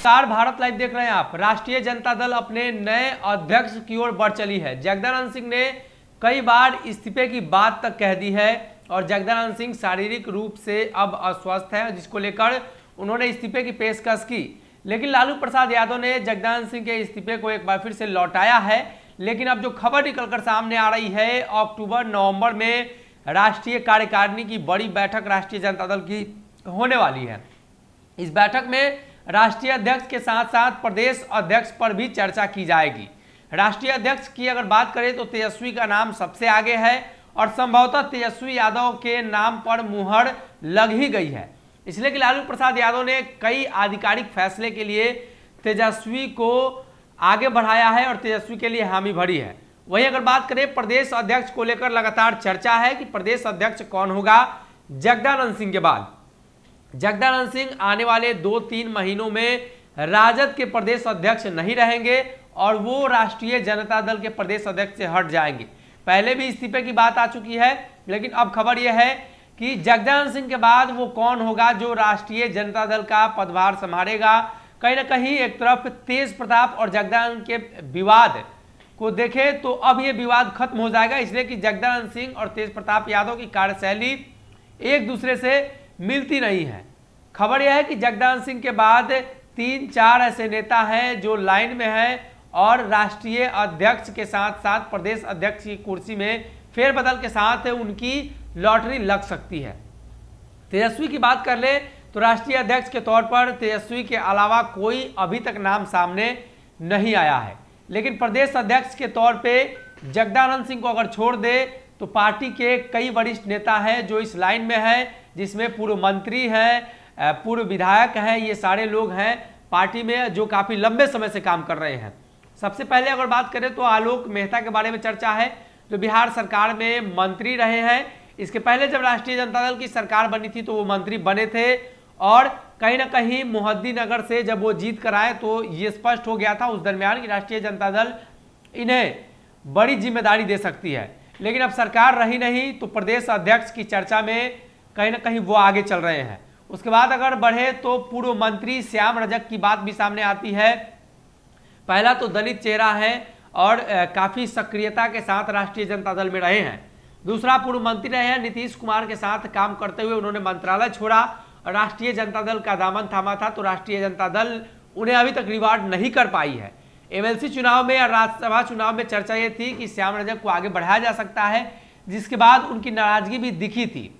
Star Bharat live देख रहे हैं आप। राष्ट्रीय जनता दल अपने नए अध्यक्ष की ओर बढ़ चली है। जगदानंद सिंह ने कई बार इस्तीफे की बात तक कह दी है और जगदानंद सिंह शारीरिक रूप से अब अस्वस्थ है, जिसको लेकर उन्होंने इस्तीफे की पेशकश की। लेकिन लालू प्रसाद यादव ने जगदानंद सिंह के इस्तीफे को एक बार फिर से लौटाया है। लेकिन अब जो खबर निकलकर सामने आ रही है, अक्टूबर, नवंबर में राष्ट्रीय कार्यकारिणी की बड़ी बैठक राष्ट्रीय जनता दल की होने वाली है। इस बैठक में राष्ट्रीय अध्यक्ष के साथ साथ प्रदेश अध्यक्ष पर भी चर्चा की जाएगी। राष्ट्रीय अध्यक्ष की अगर बात करें तो तेजस्वी का नाम सबसे आगे है और संभवतः तेजस्वी यादव के नाम पर मुहर लग ही गई है। इसलिए कि लालू प्रसाद यादव ने कई आधिकारिक फैसले के लिए तेजस्वी को आगे बढ़ाया है और तेजस्वी के लिए हामी भरी है। वहीं अगर बात करें प्रदेश अध्यक्ष को लेकर लगातार चर्चा है कि प्रदेश अध्यक्ष कौन होगा, जगदानंद सिंह के बाद। जगदानंद सिंह आने वाले दो तीन महीनों में राजद के प्रदेश अध्यक्ष नहीं रहेंगे और वो राष्ट्रीय जनता दल के प्रदेश अध्यक्ष से हट जाएँगे। पहले भी इस्तीफे की बात आ चुकी है, लेकिन अब खबर यह है कि जगदानंद सिंह के बाद वो कौन होगा जो राष्ट्रीय जनता दल का पदभार संभालेगा। कहीं ना कहीं एक तरफ़ तेज प्रताप और जगदानंद के विवाद को देखे तो अब ये विवाद खत्म हो जाएगा, इसलिए कि जगदानंद सिंह और तेज प्रताप यादव की कार्यशैली एक दूसरे से मिलती नहीं है। खबर यह है कि जगदानंद सिंह के बाद तीन चार ऐसे नेता हैं जो लाइन में हैं और राष्ट्रीय अध्यक्ष के साथ साथ प्रदेश अध्यक्ष की कुर्सी में फेरबदल के साथ उनकी लॉटरी लग सकती है। तेजस्वी की बात कर ले तो राष्ट्रीय अध्यक्ष के तौर पर तेजस्वी के अलावा कोई अभी तक नाम सामने नहीं आया है। लेकिन प्रदेश अध्यक्ष के तौर पे जगदानंद सिंह को अगर छोड़ दे तो पार्टी के कई वरिष्ठ नेता हैं जो इस लाइन में हैं, जिसमें पूर्व मंत्री हैं पूर्व विधायक हैं, ये सारे लोग हैं पार्टी में जो काफ़ी लंबे समय से काम कर रहे हैं। सबसे पहले अगर बात करें तो आलोक मेहता के बारे में चर्चा है। जो बिहार सरकार में मंत्री रहे हैं, इसके पहले जब राष्ट्रीय जनता दल की सरकार बनी थी तो वो मंत्री बने थे और कहीं ना कहीं मोहद्दी नगर से जब वो जीत कर आए तो ये स्पष्ट हो गया था उस दरमियान कि राष्ट्रीय जनता दल इन्हें बड़ी ज़िम्मेदारी दे सकती है। लेकिन अब सरकार रही नहीं तो प्रदेश अध्यक्ष की चर्चा में कहीं ना कहीं वो आगे चल रहे हैं। उसके बाद अगर बढ़े तो पूर्व मंत्री श्याम रजक की बात भी सामने आती है। पहला तो दलित चेहरा है और काफ़ी सक्रियता के साथ राष्ट्रीय जनता दल में रहे हैं। दूसरा पूर्व मंत्री रहे हैं, नीतीश कुमार के साथ काम करते हुए उन्होंने मंत्रालय छोड़ा। राष्ट्रीय जनता दल का दामन थामा था तो राष्ट्रीय जनता दल उन्हें अभी तक रिवार्ड नहीं कर पाई है। एमएलसी चुनाव में या राज्यसभा चुनाव में चर्चा ये थी कि श्याम रजक को आगे बढ़ाया जा सकता है, जिसके बाद उनकी नाराज़गी भी दिखी थी।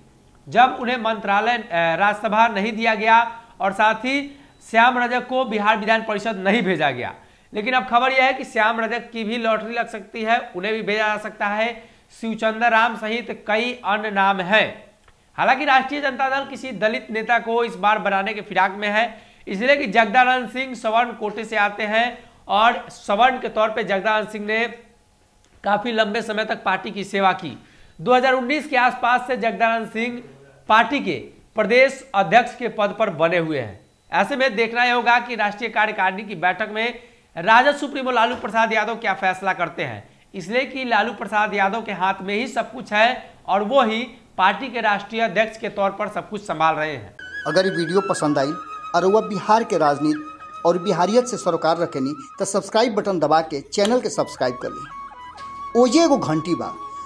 जब उन्हें मंत्रालय राज्यसभा नहीं दिया गया और साथ ही श्याम रजक को बिहार विधान परिषद नहीं भेजा गया। लेकिन अब खबर यह है कि श्याम रजक की भी लॉटरी लग सकती है, उन्हें भी भेजा जा सकता है। शिवचंद्र राम सहित कई अन्य नाम हैं। हालाँकि राष्ट्रीय जनता दल किसी दलित नेता को इस बार बनाने के फिराक में है। इसलिए कि जगदानंद सिंह सवर्ण कोटे से आते हैं और सवर्ण के तौर पर जगदानंद सिंह ने काफ़ी लंबे समय तक पार्टी की सेवा की। 2019 के आसपास से जगदानंद सिंह पार्टी के प्रदेश अध्यक्ष के पद पर बने हुए हैं। ऐसे में देखना यह होगा कि राष्ट्रीय कार्यकारिणी की बैठक में राजद सुप्रीमो लालू प्रसाद यादव क्या फैसला करते हैं। इसलिए कि लालू प्रसाद यादव के हाथ में ही सब कुछ है और वो ही पार्टी के राष्ट्रीय अध्यक्ष के तौर पर सब कुछ संभाल रहे हैं। अगर ये वीडियो पसंद आई और वह बिहार के राजनीति और बिहारियत से सरोकार रखेनी तो सब्सक्राइब बटन दबा के चैनल के सब्सक्राइब कर ली। ओजे एगो घंटी बा।